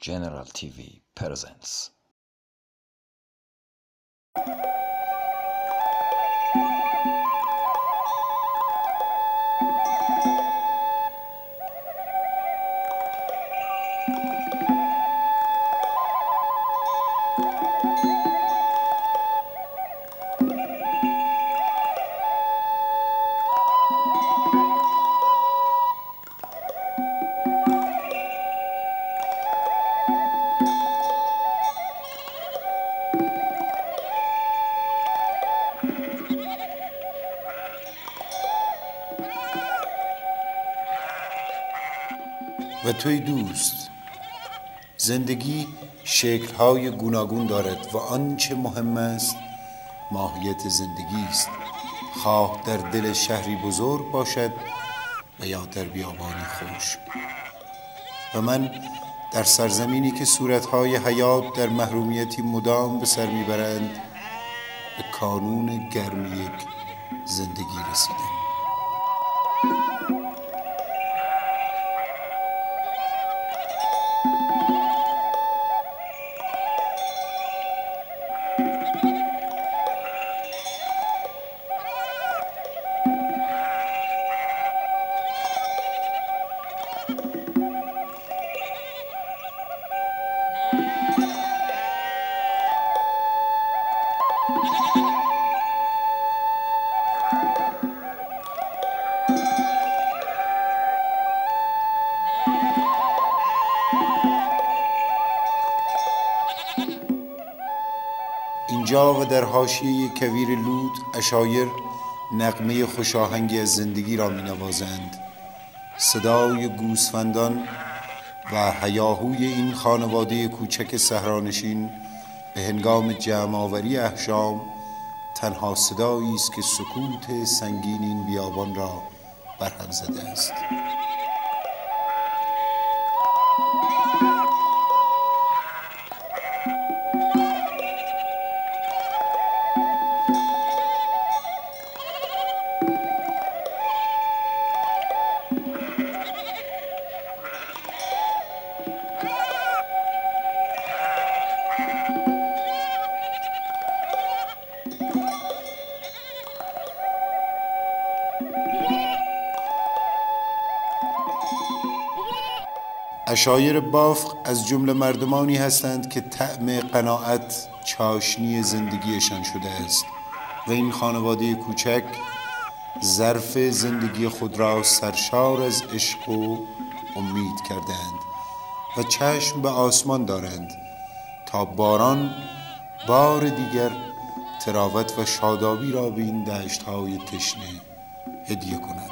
General TV presents و توی دوست. زندگی شکل‌های گوناگون دارد و آنچه مهم است ماهیت زندگی است. خواه در دل شهری بزرگ باشد و یا در بیابانی خوش. و من در سرزمینی که صورتهای حیات در محرومیتی مدام به سر می‌برند به کانون گرم یک زندگی رسیدم. اینجا و در حاشیه کویر لود اشایر نغمه خوشاهنگی از زندگی را می نوازند صدای گوسفندان و هیاهوی این خانواده کوچک صحرانشین به هنگام جمع آوری احشام تنها صدایی است که سکوت سنگین این بیابان را برهم زده است. اشایر بافق از جمله مردمانی هستند که طعم قناعت چاشنی زندگیشان شده است و این خانواده کوچک ظرف زندگی خود را سرشار از عشق و امید کردند و چشم به آسمان دارند تا باران بار دیگر تراوت و شادابی را به این دشت های تشنه هدیه کند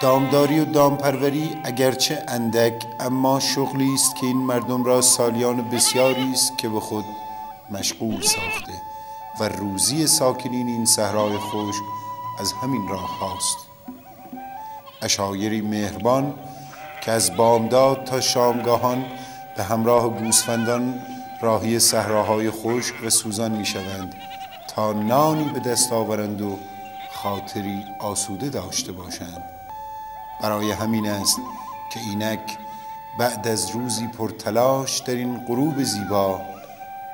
دامداری و دامپروری اگرچه اندک اما شغلی است که این مردم را سالیان بسیاری است که به خود مشغول ساخته. و روزی ساکنین این صحرای خشک از همین راه هاست. اشایری مهربان که از بامداد تا شامگاهان به همراه گوسفندان راهی صحراهای خشک و سوزان می شوند تا نانی به دست آورند و خاطری آسوده داشته باشند. برای همین است که اینک بعد از روزی پرتلاش در این غروب زیبا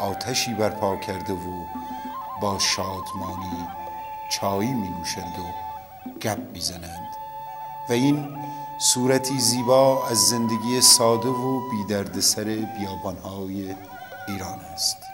آتشی برپا کرده و با شادمانی چایی می نوشند و گپ می زنند. و این صورتی زیبا از زندگی ساده و بیدردسر بیابانهای ایران است.